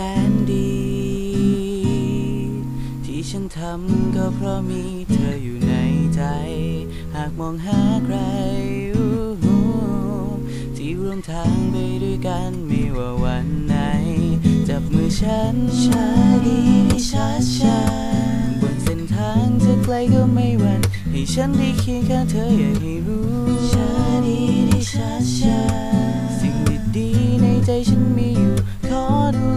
แสนดี ที่ฉันทำก็เพราะมีเธออยู่ในใจ หากมองหาใคร ที่ร่วมทางไปด้วยกันไม่ว่าวันไหน จับมือฉันช้าดีช้าช้าบนเส้นทางจะไกลก็ไม่หวั่นให้ฉันได้เคียงข้างเธออยากให้รู้ช้าดีช้าช้าสิ่งดีๆในใจฉันมีอยู่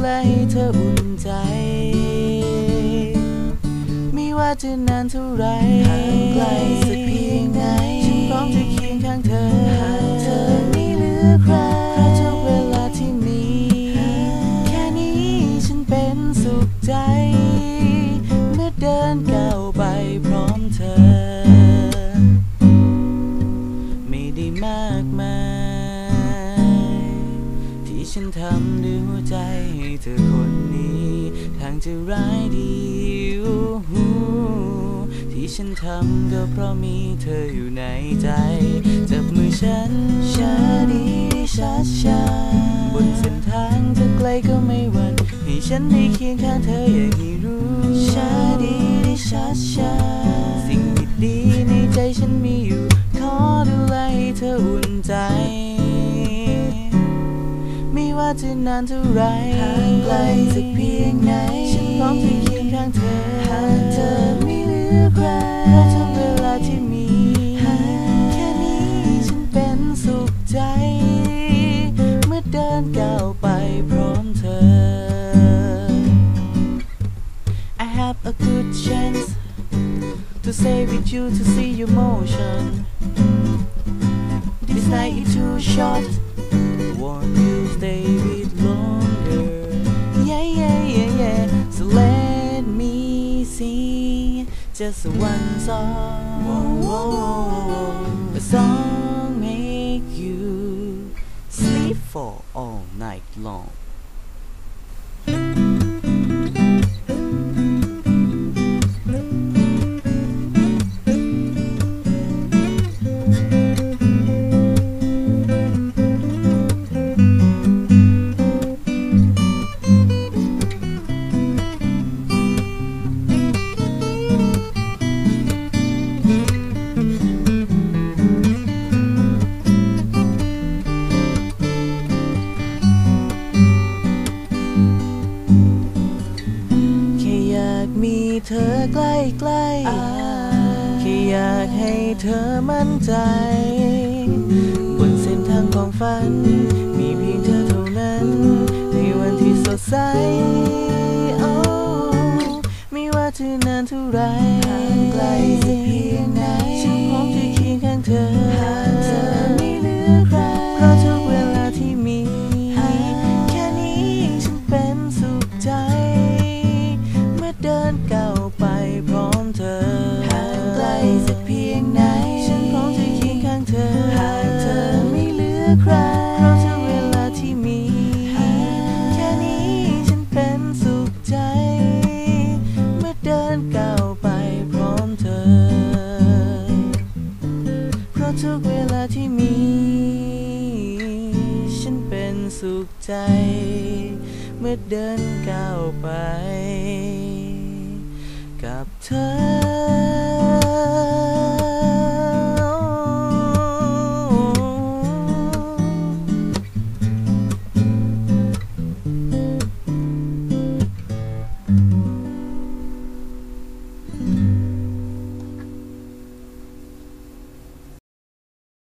แลให้เธออุ่นใจ ไม่ว่าจะนานเท่าไร ฉันทำด้วยหัวใจให้เธอคนนี้ ทางจะร้ายดีหูที่ฉันทำก็เพราะมีเธออยู่ในใจ จับมือฉันช้าดีช้าช้าบนเส้นทางจะไกลก็ไม่หวั่นให้ฉันได้เคียงข้างเธออยากให้รู้ช้าดีช้าช้า จะนานเท่าไรห่างไกลสักเพียงไหน ฉันพร้อมจะเคียงข้างเธอหากเธอไม่เหลือใครเพราะทุกเวลาที่มีแค่นี้ฉันเป็นสุขใจ เมื่อเดินก้าวไปพร้อมเธอ I have a good chance to stay with you to see your motion This night is too short just one song. A song make you sleep for all night long. ธอใกล้ๆแค่อยากให้เธอมั่นใจ บนเส้นทางของฝัน มีเพียงเธอเท่านั้น ในวันที่สดใส โอ้ไม่ว่าจะนานเท่าไรห่างไกลสักเพียงไหนฉันพร้อมจะเคียงข้างเธอหากเธอไม่เหลือใครเพราะทุกเวลาที่มี แค่นี้ฉันเป็นสุขใจ เมื่อเดินก้า อใครเพราะทุกเวลาที่มี แค่นี้ฉันเป็นสุขใจ เมื่อเดินก้าวไปพร้อมเธอ เพราะทุกเวลาที่มี ฉันเป็นสุขใจ เมื่อเดินก้าวไป กับเธอ